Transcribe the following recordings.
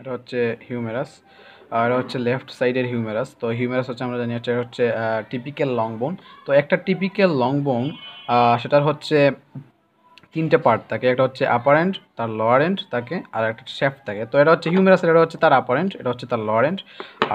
এটা হচ্ছে হিউমেরাস, আর হচ্ছে লেফট সাইডের হিউমেরাস। তো হিউমেরাস হচ্ছে আমরা জানি হচ্ছে হচ্ছে টিপিক্যাল লং বোন তো একটা টিপিক্যাল লং বোন সেটার হচ্ছে তিনটে পার্ট থাকে। একটা হচ্ছে আপার এন্ড তার লোয়ার এন্ড থাকে, আর একটা শেফট থাকে। তো এটা হচ্ছে হিউমেরাস এটা হচ্ছে তার আপার এন্ড এটা হচ্ছে তার লোয়ার এন্ড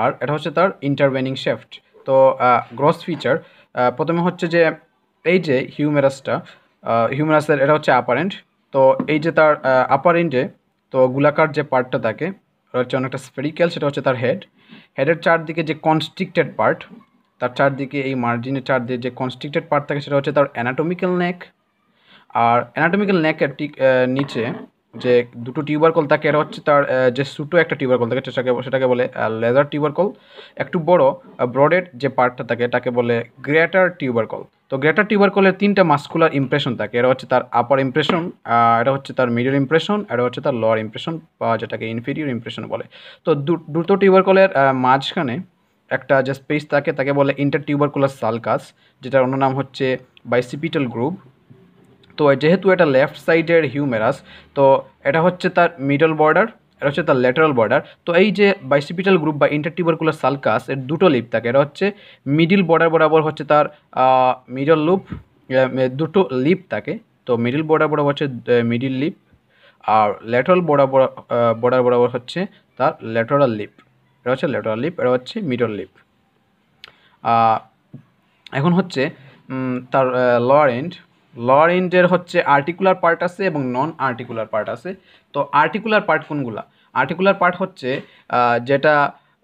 আর এটা হচ্ছে তার ইন্টারভেনিং শেফট তো গ্রস ফিচার প্রথমে হচ্ছে যে এই যে হিউমেরাসটা হিউমেরাসের এটা হচ্ছে আপার এন্ড তো এই যে তার আপার এন্ডে তো গোলাকার যে পার্টটা থাকে হচ্ছে অনেকটা স্পেরিক্যাল সেটা হচ্ছে তার হেড হেডের চারদিকে যে কনস্ট্রিক্টেড পার্ট তার চারদিকে এই মার্জিনের চারদিকে যে কনস্ট্রিক্টেড পার্ট থাকে, সেটা হচ্ছে তার অ্যানাটমিক্যাল নেক আর অ্যানাটমিক্যাল নেকের ঠিক নিচে যে দুটো টিউবারকল থাকে, এটা হচ্ছে তার যে ছোটো একটা টিউবারকল থাকে, সেটাকে সেটাকে বলে লেজার টিউবারকল একটু বড় ব্রডের যে পার্টটা থাকে, এটাকে বলে গ্রেটার টিউবারকল তো গ্রেটার টিউবারকলের তিনটা মাস্কুলার ইমপ্রেশন থাকে। এটা হচ্ছে তার আপার ইমপ্রেশন এটা হচ্ছে তার মিডল ইমপ্রেশন এটা হচ্ছে তার লোয়ার ইমপ্রেশন বা যেটাকে ইনফিরিয়র ইমপ্রেশন বলে। তো দুটো টিউবারকলের মাঝখানে একটা যে স্পেস থাকে, তাকে বলে ইন্টার টিউবারকুলার সালকাস যেটার অন্য নাম হচ্ছে বাইসিপিটাল গ্রুপ তো যেহেতু এটা লেফট সাইডের হিউমেরাস তো এটা হচ্ছে তার মিডল বর্ডার এটা হচ্ছে তার ল্যাটারাল বর্ডার তো এই যে বাইসিপিটাল গ্রুপ বা ইন্টারটিউবারকুলার সালকাস এর দুটো লিপ থাকে। এটা হচ্ছে মিডিল বর্ডার বরাবর হচ্ছে তার মিডল লুপ দুটো লিপ থাকে। তো মিডিল বর্ডার বরাবর হচ্ছে মিডিল লিপ আর ল্যাটারাল বরাবর বর্ডার বরাবর হচ্ছে তার ল্যাটারাল লিপ এটা হচ্ছে ল্যাটারাল লিপ এটা হচ্ছে মিডল লিপ এখন হচ্ছে তার লোয়ার এন্ড লোয়ার এন্ডের হচ্ছে আর্টিকুলার পার্ট আছে এবং নন আর্টিকুলার পার্ট আছে। তো আর্টিকুলার পার্ট কোনগুলা? আর্টিকুলার পার্ট হচ্ছে যেটা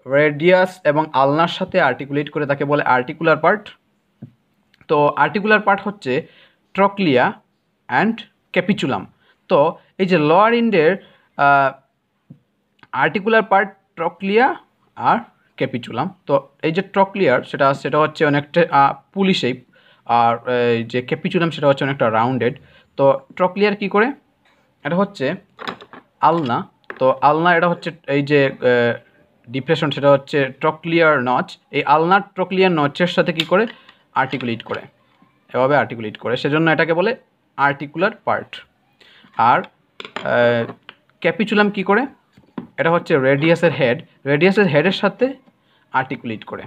রেডিয়াস এবং আলনার সাথে আর্টিকুলেট করে তাকে বলে আর্টিকুলার পার্ট। তো আর্টিকুলার পার্ট হচ্ছে ট্রকলিয়া অ্যান্ড ক্যাপিচুলাম। তো এই যে লোয়ার ইন্ডের আর্টিকুলার পার্ট ট্রকলিয়া আর ক্যাপিচুলাম। তো এই যে ট্রকলিয়ার, সেটা সেটা হচ্ছে অনেকটা পুলি শেপ আর যে ক্যাপিচুলাম সেটা হচ্ছে অনেকটা রাউন্ডেড তো ট্রকলিয়ার কি করে? এটা হচ্ছে আলনা। তো আলনা এটা হচ্ছে এই যে ডিপ্রেশন সেটা হচ্ছে ট্রকলিয়ার নচ এই আলনার ট্রকলিয়ার নচের সাথে কি করে? আর্টিকুলেট করে। এভাবে আর্টিকুলেট করে। সেজন্য এটাকে বলে আর্টিকুলার পার্ট আর ক্যাপিচুলাম কি করে? এটা হচ্ছে রেডিয়াসের হেড রেডিয়াসের হেডের সাথে আর্টিকুলেট করে।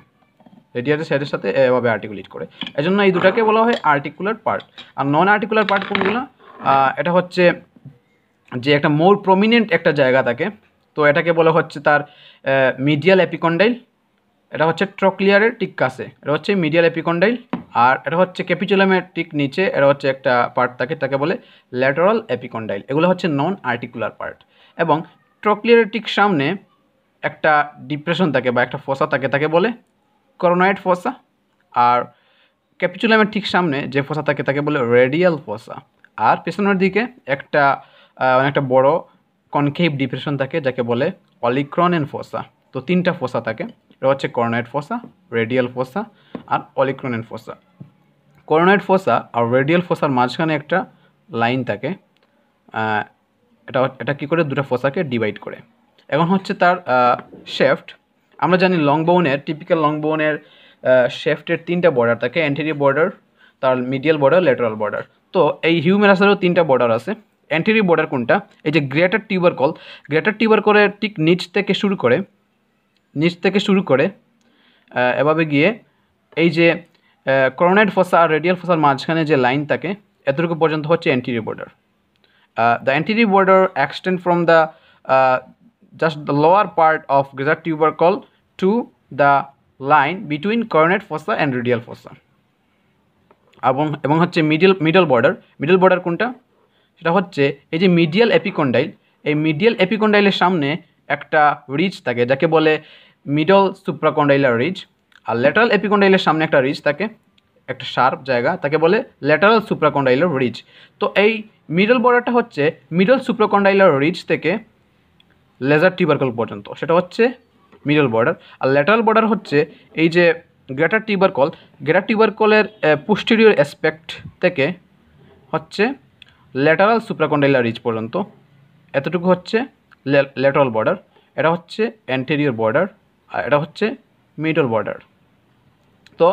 রেডিয়াসের হেডের সাথে এভাবে আর্টিকুলেট করে। এজন্য এই দুটাকে বলা হয় আর্টিকুলার পার্ট আর নন আর্টিকুলার পার্ট কোনগুলো এটা হচ্ছে যে একটা মোর প্রমিনেন্ট একটা জায়গা থাকে, তো এটাকে বলা হচ্ছে তার মিডিয়াল এপিকন্ডাইল এটা হচ্ছে ট্রক্লিয়ারের ঠিক কাছে, এটা হচ্ছে মিডিয়াল এপিকন্ডাইল আর এটা হচ্ছে ক্যাপিচুলামের ঠিক নিচে, এটা হচ্ছে একটা পার্ট থাকে তাকে বলে ল্যাটারাল এপিকন্ডাইল এগুলো হচ্ছে নন আর্টিকুলার পার্ট এবং ট্রক্লিয়ারের ঠিক সামনে একটা ডিপ্রেশন থাকে বা একটা ফসা থাকে, তাকে বলে করোনয়েড ফসা আর ক্যাপিচুলামের ঠিক সামনে যে ফসা থাকে তাকে বলে রেডিয়াল ফসা। আর পেছনের দিকে একটা অনেকটা বড় কনকেভ ডিপ্রেশন থাকে, যাকে বলে অলিক্রনেন ফসা। তো তিনটা ফসা থাকে এটা হচ্ছে করোনয়েড ফসা, রেডিয়াল ফসা আর অলিক্রনেন ফসা। করোনয়েড ফসা আর রেডিয়াল ফসার মাঝখানে একটা লাইন থাকে এটা এটা কী করে? দুটো ফসাকে ডিভাইড করে। এখন হচ্ছে তার শেফট আমরা জানি লং বোনের টিপিক্যাল লং বোনের শেফটের তিনটা বর্ডার থাকে অ্যান্টেরিয়র বর্ডার তার মিডিয়াল বর্ডার ল্যাটারাল বর্ডার তো এই হিউম্যারাসেরও তিনটা বর্ডার আছে। অ্যান্টেরিয়র বর্ডার কোনটা? এই যে greater tubercle greater tubercle ঠিক নিচ থেকে শুরু করে, নিচ থেকে শুরু করে এভাবে গিয়ে এই যে করোনাইড ফসা আর রেডিয়াল ফসার মাঝখানে যে লাইন থাকে, এতটুকু পর্যন্ত হচ্ছে anterior border the anterior border extend from the just the lower part of greater tubercle to the line between coronate fossa and radial fossa. এবং এবং হচ্ছে middle middle border middle border কোনটা? সেটা হচ্ছে এই যে মিডিয়াল এপিকন্ডাইল এই medial এপিকন্ডাইলের সামনে একটা রিচ থাকে, যাকে বলে মিডল সুপ্রাকন্ডাইলার রিচ। আর ল্যাটারাল এপিকন্ডাইলের সামনে একটা রিচ থাকে, একটা শার্প জায়গা, তাকে বলে ল্যাটারাল সুপ্রাকন্ডাইলার রিচ। তো এই মিডল বর্ডারটা হচ্ছে মিডল সুপ্রাকন্ডাইলার রিচ থেকে লেজার টিউবারকল পর্যন্ত। সেটা হচ্ছে মিডল বর্ডার আর ল্যাটারাল বর্ডার হচ্ছে এই যে গ্রেটার টিউবারকল গ্রেটার টিউবারকলের পোস্টেরিয়র অ্যাসপেক্ট থেকে হচ্ছে ল্যাটারাল সুপ্রাকন্ডাইলার রিচ পর্যন্ত। এতটুকু হচ্ছে ল্যাটারাল বর্ডার এটা হচ্ছে অ্যান্টেরিয়র বর্ডার আর এটা হচ্ছে মিডল বর্ডার তো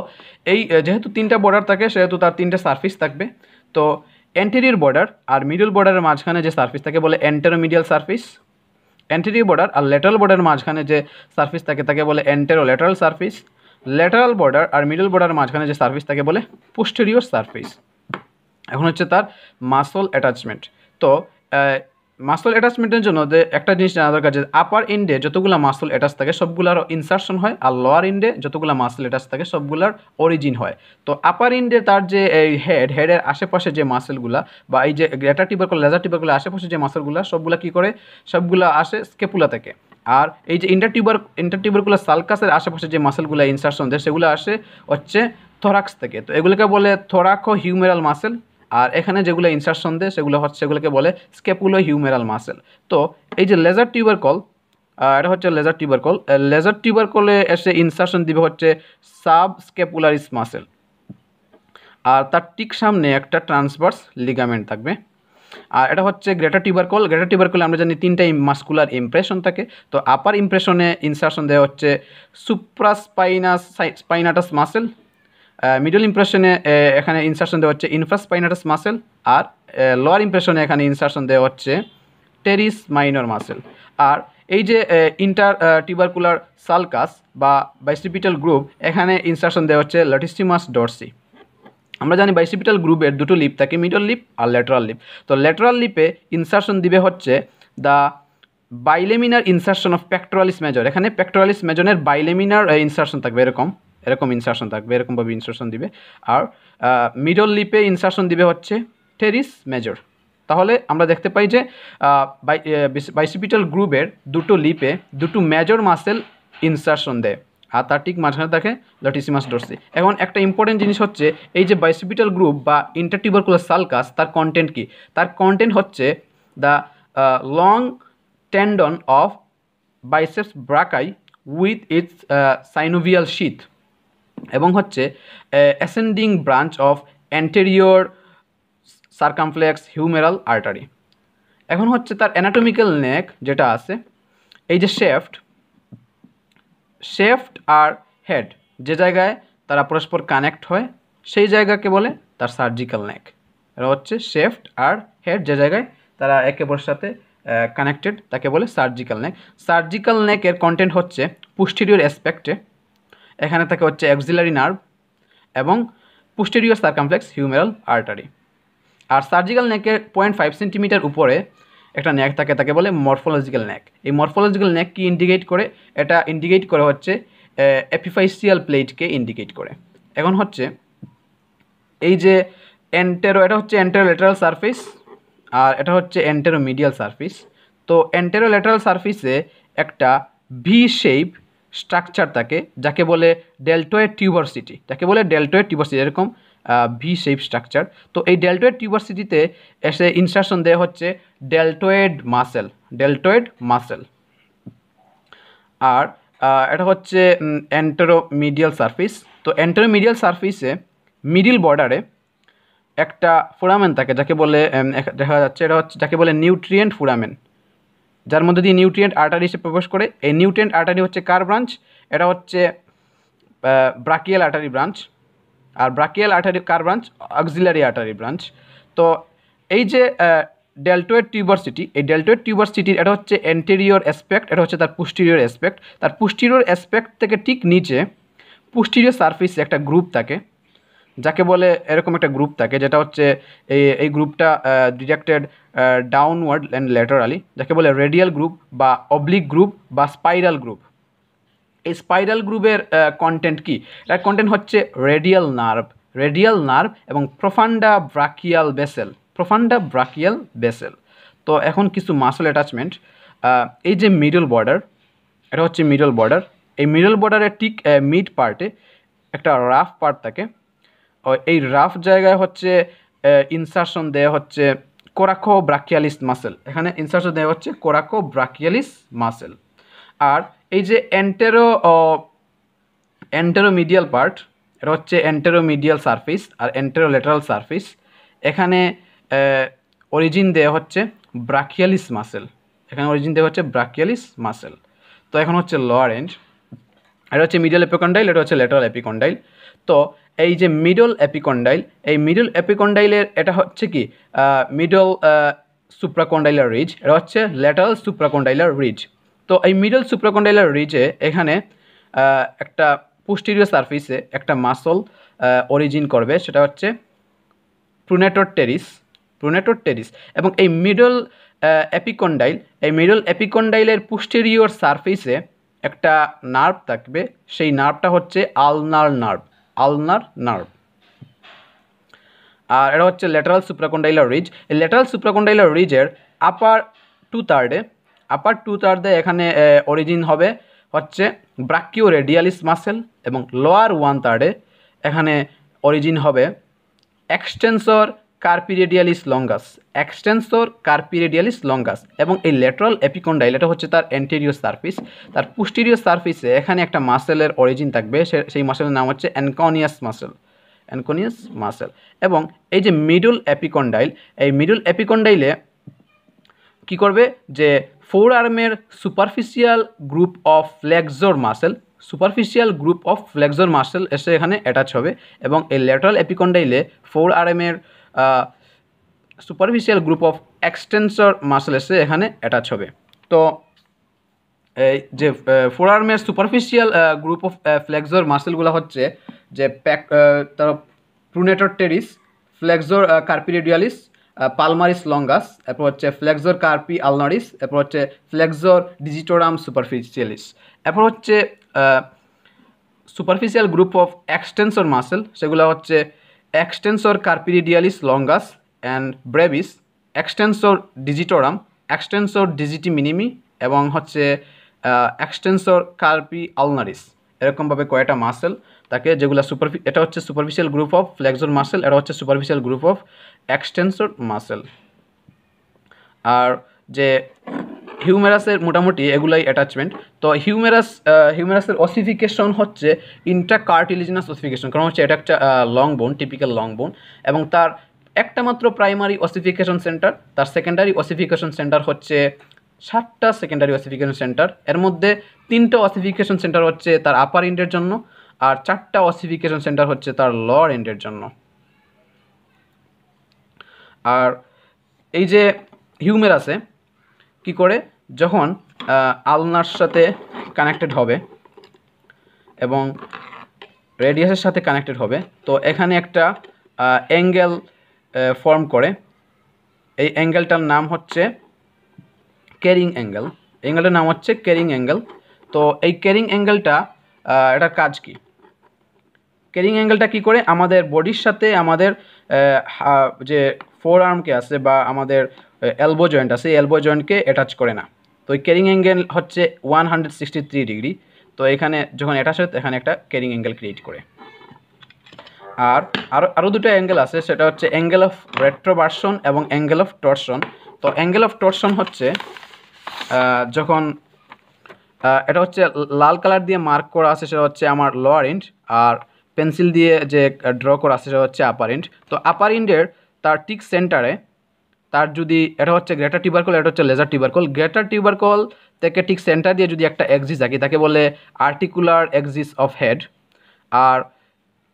এই যেহেতু তিনটা বর্ডার থাকে, সেহেতু তার তিনটা সারফেস থাকবে। তো অ্যান্টেরিয়র বর্ডার আর মিডল বর্ডারের মাঝখানে যে সারফেস থাকে, বলে অ্যান্টেরোমিডিয়াল সারফেস অ্যান্টেরিয়র বর্ডার আর ল্যাটারাল বর্ডারের মাঝখানে যে সার্ফিস থাকে, তাকে বলে antero lateral surface lateral border আর মিডল বর্ডারের মাঝখানে যে সার্ফিস তাকে বলে পোস্টেরিয়র সার্ফিস এখন হচ্ছে তার মাসল অ্যাটাচমেন্ট তো মাসল অ্যাটাচমেন্টের জন্য যে একটা জিনিস জানা দরকার যে আপার ইন্ডে যতগুলো মাসল অ্যাটাচ থাকে, সবগুলোর ইনসার্শন হয় আর লোয়ার ইন্ডে যতগুলো মাসল অ্যাটাচ থাকে, সবগুলোর অরিজিন হয়। তো আপার ইন্ডে তার যে এই হেড হেডের আশেপাশে যে মাসেলগুলা বা এই যে গ্রেটার টিবারকুল লেজার টিবারকুল আশেপাশে যে মাসেলগুলো, সবগুলো কী করে? সবগুলো আসে স্কেপুলা থেকে। আর এই যে ইন্টারটিউবার ইন্টারটিউবারকুলার সালকাসের আশেপাশে যে মাসেলগুলো ইনসার্শন দেয়, সেগুলো আসে হচ্ছে থোরাক্স থেকে। তো এগুলোকে বলে থোরাকো হিউমেরাল মাসেল আর এখানে যেগুলো ইনসার্শন দেয়, সেগুলো হচ্ছে, সেগুলোকে বলে স্কেপুলো হিউমেরাল মাসেল তো এই যে লেজার টিউবার কল এটা হচ্ছে লেজার টিউবার কল লেজার টিউবার কলে এসে ইনসার্শন দিবে হচ্ছে সাব স্কেপুলারিস মাসেল আর তার ঠিক সামনে একটা ট্রান্সভার্স লিগামেন্ট থাকবে। আর এটা হচ্ছে গ্রেটার টিউবারকল গ্রেটার টিউবারকলে আমরা জানি তিনটাই মাস্কুলার ইমপ্রেশন থাকে। তো আপার ইমপ্রেশনে ইনসার্শন দেওয়া হচ্ছে সুপ্রাস্পাইনাস স্পাইনাটাস মাসেল মিডল ইমপ্রেশনে এখানে ইনসার্শন দেওয়া হচ্ছে ইনফ্রাস্পাইনাটাস মাসেল আর লোয়ার ইমপ্রেশনে এখানে ইনসার্শন দেওয়া হচ্ছে টেরিস মাইনর মাসেল আর এই যে ইন্টার টিবারকুলার সালকাস বা বাইসিপিটাল গ্রুপ এখানে ইনসার্শন দেওয়া হচ্ছে লটিস্টিমাস ডরসি আমরা জানি বাইসিপিটাল গ্রুপের দুটো লিপ থাকে মিডল লিপ আর ল্যাটারাল লিপ তো ল্যাটারাল লিপে ইনসার্শন দিবে হচ্ছে the bilaminar insertion of pectoralis major এখানে প্যাক্টোরালিস মেজনের বাইলেমিনার ইনসার্শন থাকবে এরকম। এরকম ইনসার্শন থাকবে, এরকমভাবে ইনসার্শন দিবে। আর মিডল লিপে ইনসার্শন দিবে হচ্ছে টেরিস মেজর তাহলে আমরা দেখতে পাই যে বাইসিপিটাল গ্রুপের দুটো লিপে দুটো মেজর মাসেল ইনসার্শন দেয়। আর তার ঠিক মাঝখানে থাকে লটিসিমাস ডোরসি এখন একটা ইম্পর্টেন্ট জিনিস হচ্ছে, এই যে বাইসিপিটাল গ্রুপ বা ইন্টারটিউবারকুলার সালকাস তার কন্টেন্ট কি? তার কন্টেন্ট হচ্ছে the long tendon of biceps brachii with its synovial sheath এবং হচ্ছে ascending branch of anterior circumflex humeral artery এখন হচ্ছে তার অ্যানাটমিক্যাল নেক যেটা আছে, এই যে শেফট শেফট আর হেড যে জায়গায় তারা পরস্পর কানেক্ট হয়, সেই জায়গাকে বলে তার সার্জিক্যাল নেক এটা হচ্ছে শেফট আর হেড যে জায়গায় তারা একে অপরের সাথে কানেক্টেড তাকে বলে সার্জিক্যাল নেক সার্জিক্যাল নেকের কন্টেন্ট হচ্ছে পুষ্টিরিয়র অ্যাসপেক্টে এখানে থাকে হচ্ছে অ্যাক্সিলারি নার্ভ এবং পুস্টেরিয়র সার্কামপ্লেক্স হিউমেরাল আর্টারি আর সার্জিক্যাল নেকের পয়েন্ট ফাইভ সেন্টিমিটার উপরে একটা নেক থাকে, তাকে বলে মরফোলজিক্যাল নেক এই মরফোলজিক্যাল নেক কি ইন্ডিকেট করে? এটা ইন্ডিকেট করে হচ্ছে অ্যাপিফাইসিয়াল প্লেটকে ইন্ডিকেট করে। এখন হচ্ছে, এই যে এন্টেরো এটা হচ্ছে এন্টেরো লেটারাল সারফেস আর এটা হচ্ছে এন্টেরো মিডিয়াল সারফেস তো এন্টেরো লেটারাল সারফেসে একটা ভি শেপ স্ট্রাকচার থাকে যাকে বলে ডেল্টোয়েড টিউবারসিটি যাকে বলে ডেল্টোয়েড টিউবারসিটি এরকম ভি শেপ স্ট্রাকচার তো এই ডেল্টোয়েড টিউবারসিটিতে এসে ইনসার্শন দেওয়া হচ্ছে ডেল্টোয়েড মাসেল ডেল্টোয়েড মাসেল আর এটা হচ্ছে অ্যান্টেরোমিডিয়াল সারফেস তো অ্যান্টেরোমিডিয়াল সারফেসে মিডিল বর্ডারে একটা ফোরামেন থাকে, যাকে বলে দেখা যাচ্ছে, এটা হচ্ছে, যাকে বলে নিউট্রিয়েন্ট ফুরামেন যার মধ্যে দিয়ে নিউট্রিয়েন্ট আর্টারি এসে প্রবেশ করে। এই নিউট্রিয়েন্ট আর্টারি হচ্ছে কার ব্রাঞ্চ এটা হচ্ছে ব্রাকিয়াল আর্টারি ব্রাঞ্চ আর ব্রাকিয়াল আর্টারি কার ব্রাঞ্চ অক্সিলারি আর্টারি ব্রাঞ্চ তো এই যে ডেল্টোয়েড টিউবারসিটি এই ডেল্টোয়েড টিউবারসিটির এটা হচ্ছে অ্যান্টেরিয়র অ্যাসপেক্ট এটা হচ্ছে তার পুস্টিরিয়র অ্যাসপেক্ট তার পুস্টিরিয়র অ্যাসপেক্ট থেকে ঠিক নিচে পুস্টিরিয়র সারফেসে একটা গ্রুপ থাকে। যাকে বলে এরকম একটা গ্রুপ থাকে, যেটা হচ্ছে এই এই গ্রুপটা ডিরেক্টেড ডাউনওয়ার্ড অ্যান্ড ল্যাটারালি যাকে বলে রেডিয়াল গ্রুপ বা অবলিক গ্রুপ বা স্পাইরাল গ্রুপ এই স্পাইরাল গ্রুপের কন্টেন্ট কি? এটার কন্টেন্ট হচ্ছে রেডিয়াল নার্ভ রেডিয়াল নার্ভ এবং profunda brachial vessel profunda brachial vessel তো এখন কিছু মাসল অ্যাটাচমেন্ট এই যে মিডল বর্ডার এটা হচ্ছে মিডল বর্ডার এই মিডল বর্ডারের ঠিক মিড পার্টে একটা রাফ পার্ট থাকে। এই রাফ জায়গায় হচ্ছে ইনসার্শন দেওয়া হচ্ছে কোরাকো ব্রাকিয়ালিস মাসেল এখানে ইনসার্শন দেওয়া হচ্ছে কোরাকো ব্রাকিয়ালিস মাসেল আর এই যে অ্যান্টেরো অ্যান্টেরোমিডিয়াল পার্ট এটা হচ্ছে অ্যান্টেরোমিডিয়াল সারফেস আর অ্যান্টেরোলেটারাল সারফেস এখানে অরিজিন দেওয়া হচ্ছে ব্রাকিয়ালিস মাসেল এখানে অরিজিন দেওয়া হচ্ছে ব্রাকিয়ালিস মাসেল তো এখন হচ্ছে লোয়ার এন্ড এটা হচ্ছে মিডিয়াল এপিকন্ডাইল এটা হচ্ছে লেটারাল এপিকন্ডাইল তো এই যে মিডল এপিকন্ডাইল এই মিডল এপিকন্ডাইলের এটা হচ্ছে কি? মিডল সুপ্রাকন্ডাইলার রিজ এটা হচ্ছে ল্যাটারাল সুপ্রাকন্ডাইলার রিজ তো এই মিডল সুপ্রাকন্ডাইলার রিজে এখানে একটা পোস্টেরিয়র সার্ফিসে একটা মাসল অরিজিন করবে, সেটা হচ্ছে প্রুনেটর টেরিস প্রুনেটর টেরিস এবং এই মিডল অ্যাপিকন্ডাইল এই মিডল অ্যাপিকন্ডাইলের পোস্টেরিয়র সার্ফেসে একটা নার্ভ থাকবে, সেই নার্ভটা হচ্ছে আলনার নার্ভ আলনার নার্ভ আর এটা হচ্ছে ল্যাটারাল সুপ্রাকন্ডাইলার রিজ এই ল্যাটারাল সুপ্রাকন্ডাইলার রিজের আপার টু থার্ডে আপার টু থার্ডে এখানে অরিজিন হবে হচ্ছে ব্রাকিও রেডিয়ালিস মাসেল এবং লোয়ার ওয়ান থার্ডে এখানে অরিজিন হবে extensor carpi radialis longus extensor carpi radialis longus এবং এই ল্যাটারাল এপিকন্ডাইল এটা হচ্ছে তার অ্যান্টেরিয়র সার্ফিস তার পুস্টেরিয়র সার্ফিসে এখানে একটা মাসেলের অরিজিন থাকবে। সেই মাসেলের নাম হচ্ছে অ্যানকনিয়াস মাসেল অ্যানকনিয়াস মাসেল এবং এই যে মিডল অ্যাপিকন্ডাইল এই মিডল অ্যাপিকন্ডাইলে কি করবে? যে ফোর আর্মের superficial group of flexor muscle superficial group of flexor muscle এসে এখানে অ্যাটাচ হবে। এবং এই ল্যাটারাল এপিকন্ডাইলে ফোর আর্মের superficial group of extensor muscle এসে এখানে অ্যাটাচ হবে। তো, এই যে ফোর আর্মের সুপারফিশিয়াল গ্রুপ অফ ফ্লেক্সর মাসেলগুলো হচ্ছে যে প্যাক তার pronator teres flexor carpi radialis palmaris longus এরপর হচ্ছে ফ্লেক্সর কার্পি আলনারিস এরপর হচ্ছে ফ্লেক্সর ডিজিটোরাম সুপারফিশিয়ালিস এরপর হচ্ছে superficial group of extensor muscle সেগুলো হচ্ছে extensor carpi radialis longus and brevis extensor digitorum extensor digiti minimi এবং হচ্ছে এক্সটেন্সর কার্পি আলনারিস এরকমভাবে কয়েকটা মাসেল তাকে যেগুলো সুপারফি এটা হচ্ছে superficial group of flexor muscle এটা হচ্ছে superficial group of extensor muscle আর যে হিউমেরাসের মোটামুটি এগুলাই অ্যাটাচমেন্ট তো হিউমেরাস হিউমেরাসের অসিফিকেশন হচ্ছে ইন্ট্রাকার্টিলিজিনাস অসিফিকেশন কারণ হচ্ছে এটা একটা লং বোন টিপিক্যাল লং বোন এবং তার একটা মাত্র প্রাইমারি অসিফিকেশন সেন্টার তার সেকেন্ডারি অসিফিকেশন সেন্টার হচ্ছে সাতটা সেকেন্ডারি অসিফিকেশন সেন্টার এর মধ্যে তিনটা অসিফিকেশন সেন্টার হচ্ছে তার আপার এন্ডের জন্য, আর চারটা অসিফিকেশন সেন্টার হচ্ছে তার লোয়ার এন্ডের জন্য। আর এই যে হিউমেরাসে কি করে? যখন আলনার সাথে কানেক্টেড হবে এবং রেডিয়াসের সাথে কানেক্টেড হবে, তো এখানে একটা অ্যাঙ্গেল ফর্ম করে। এই অ্যাঙ্গেলটার নাম হচ্ছে ক্যারিং অ্যাঙ্গেল অ্যাঙ্গেলটার নাম হচ্ছে ক্যারিং অ্যাঙ্গেল তো এই ক্যারিং অ্যাঙ্গেলটা এটার কাজ কি? ক্যারিং অ্যাঙ্গেলটা কি করে? আমাদের বডির সাথে আমাদের যে ফোর আর্মকে আছে বা আমাদের এলবো জয়েন্ট আছে এলবো জয়েন্টকে অ্যাটাচ করে না। তো এই ক্যারিং অ্যাঙ্গেল হচ্ছে one hundred sixty three degree তো এখানে যখন অ্যাটাচ হয়, এখানে একটা ক্যারিং অ্যাঙ্গেল ক্রিয়েট করে। আর আরও আরও দুটো অ্যাঙ্গেল আছে, সেটা হচ্ছে অ্যাঙ্গেল অফ রেট্রোভার্সন এবং অ্যাঙ্গেল অফ টর্সন তো অ্যাঙ্গেল অফ টর্সন হচ্ছে যখন এটা হচ্ছে লাল কালার দিয়ে মার্ক করা আছে, সেটা হচ্ছে আমার লোয়ার ইন্ড আর পেন্সিল দিয়ে যে ড্র করা আছে, সেটা হচ্ছে আপার ইন্ড তো আপার ইন্ডের তার ঠিক সেন্টারে তার যদি, এটা হচ্ছে গ্রেটার টিউবারকল এটা হচ্ছে লেজার টিউবারকল গ্রেটার টিউবারকল থেকে ঠিক সেন্টার দিয়ে যদি একটা এক্সিস থাকে তাকে বলে আর্টিকুলার এক্সিস অফ হেড আর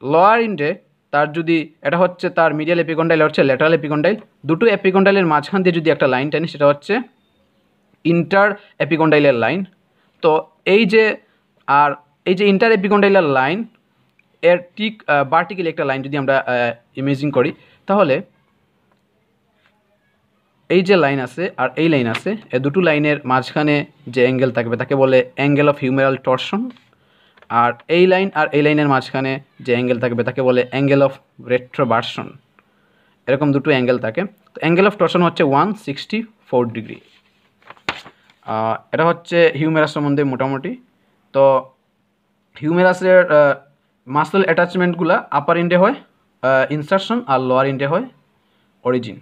লোয়ার ইন্ডে তার যদি, এটা হচ্ছে তার মিডিয়াল এপিকন্ডাইল হচ্ছে ল্যাটারাল এপিকন্ডাইল দুটো এপিকন্ডাইলের মাঝখান দিয়ে যদি একটা লাইন টানি, সেটা হচ্ছে ইন্টার এপিকন্ডাইলের লাইন তো এই যে, আর এই যে ইন্টার এপিকন্ডাইলার লাইন এর ঠিক ভার্টিক্যালি একটা লাইন যদি আমরা ইমেজিং করি, তাহলে এই যে লাইন আছে আর এই লাইন আছে, এ দুটো লাইনের মাঝখানে যে অ্যাঙ্গেল থাকবে, তাকে বলে অ্যাঙ্গেল অফ হিউমেরাল টর্শন আর এই লাইন আর এই লাইনের মাঝখানে যে অ্যাঙ্গেল থাকবে, তাকে বলে অ্যাঙ্গেল অফ রেট্রোভার্সন এরকম দুটো অ্যাঙ্গেল থাকে। তো অ্যাঙ্গেল অফ টর্শন হচ্ছে ওয়ান সিক্সটি ফোর ডিগ্রি এটা হচ্ছে হিউমেরাস সম্বন্ধে মোটামুটি। তো হিউমেরাসের মাসেল অ্যাটাচমেন্টগুলো আপার ইন্ডে হয় ইনসারশন আর লোয়ার ইন্ডে হয় অরিজিন